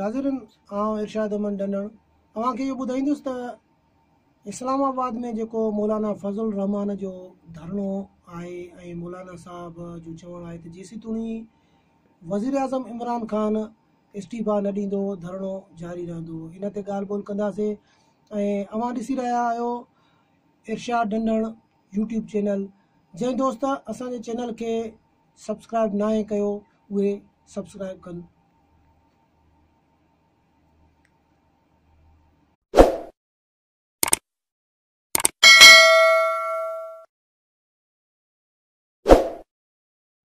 ناضرن آؤں ارشاد امن ڈنڈن۔ تا یہ بدائندس اسلام آباد میں جو مولانا فضل الرحمان جو دھرنوائے مولانا صاحب جو چوس تھی وزیر اعظم عمران خان استعفا نہ ڈید دھرنوں جاری رہتے گال بول کر ارشاد ڈھنڈ یوٹوب چینل۔ جی دوست اینل کے سبسکرائب نہ وہ سبسکرائب کن۔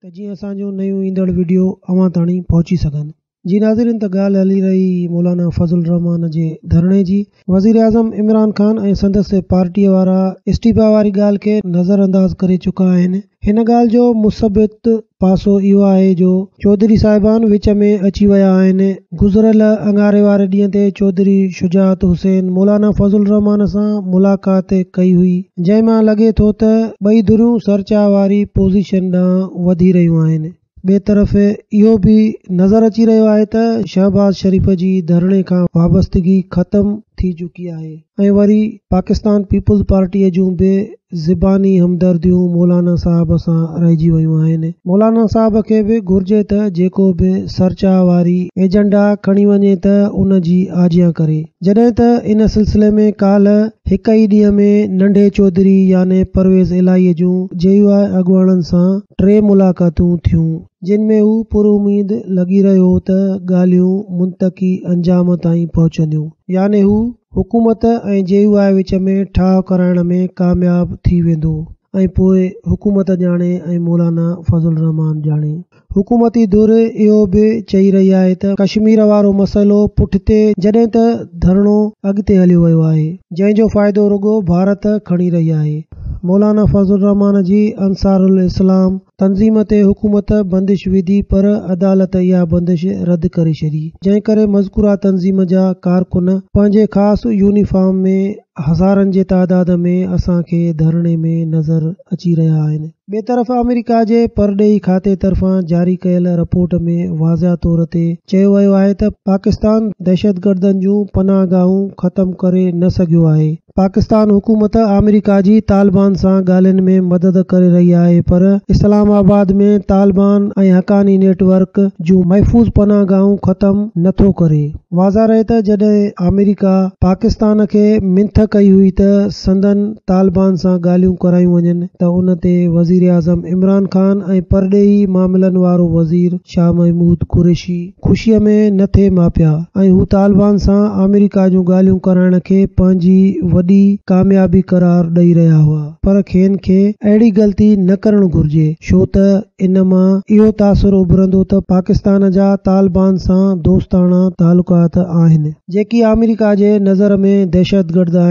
ته جيئن اسان جو نيون ايندڙ وڊيو اوهان تاڻي پهچي سگهن جی ناظرین تال رہی مولانا فضل رحمان کے جی دھرنے کی وزیر اعظم عمران خان سندس پارٹی والا استیفا والی گال کے نظر انداز کر چکا ان گال جو مثبت پاس یہ جو چودھری صاحبان وچ میں اچھی ویا گزر انگارے والے ڈی چودھری شجاعت حسین مولانا فضل رحمان سے ملاقات کری ہوئی۔ جن میں لگے تو بئی دور سرچا والی پوزیشن داں بدی رہی ہیں بھائی طرف یہ نظر اچھی رہو ہے تو شہباز شریف دھرنے کا وابستگی ختم تھی چکی ہے پاکستان پیپلز پارٹی جی زباني همدرديون مولانا صاحب سان رهجي ويون آهن. مولانا صاحب کي به گهرجي ته جيڪو به سرچا واري ايجينڊا کڻي وڃي ته ان جي آجيا ڪري. جڏهن ته ان سلسلي ۾ ڪالهه هڪ ئي ڏينهن ۾ ننڍي چوڌري يعني پرويز الاهي جون جي اڳواڻن سان ٽي ملاقاتون ٿيون جن ۾ هو پور اميد لڳي رهيو ته ڳالهيون منتڪي انجام تائين پهچنديون. يعني هو حڪومت ۽ جي يو آئي وچ ۾ ٺاهه ڪرائڻ ۾ ڪامياب ٿي ويندو. ۽ پوءِ حڪومت ڄاڻي ۽ مولانا فضل رحمان ڄاڻي. حڪومتي ڌر اهو به چئي رهي آهي ته ڪشمير وارو مسئلو پٺتي جڏهن ته ڌرڻو اڳتي هليو ويو آهي جنهن جو فائدو رڳو ڀارت کڻي رهي آهي مولانا فضل الرحمان جی انصار الاسلام تنظیم سے حکومت بندش ودھی پر عدالت یہ بندش رد کر چی جی مذکورہ تنظیم جا کارکن پانے خاص یونیفارم میں ہزارن تعداد میں اصان کے دھرنے میں نظر اچی رہا ہے بے طرف امریکہ کے پر ڈے کھاتے طرفا جاری کل رپورٹ میں واضح طور سے پاکستان دہشت گردن جناہ گاہوں ختم کرے نہ پاکستان حکومت امریکہ کی طالبان سے گالن میں مدد کرے رہی ہے پر اسلام آباد میں طالبان ایکانی نیٹورک جو محفوظ پناہ گاہوں ختم نہ تھو کرے واضح رہے تڈ امریکہ پاکستان کے منتھ سندن طالبان سے گالوں کر وزیر اعظم عمران خان پر شاہ محمود قریشی خوشی میں نا پیا تالبان سے امریکہ کرنے کے دے رہا ہوا۔ پرن کے اڑی غلطی نہ کرے چھو ت ان میں یہ تاثر ابرند پاکستان جا طالبان سے دوستانہ تعلقات جی امریکہ کے نظر میں دہشت گرد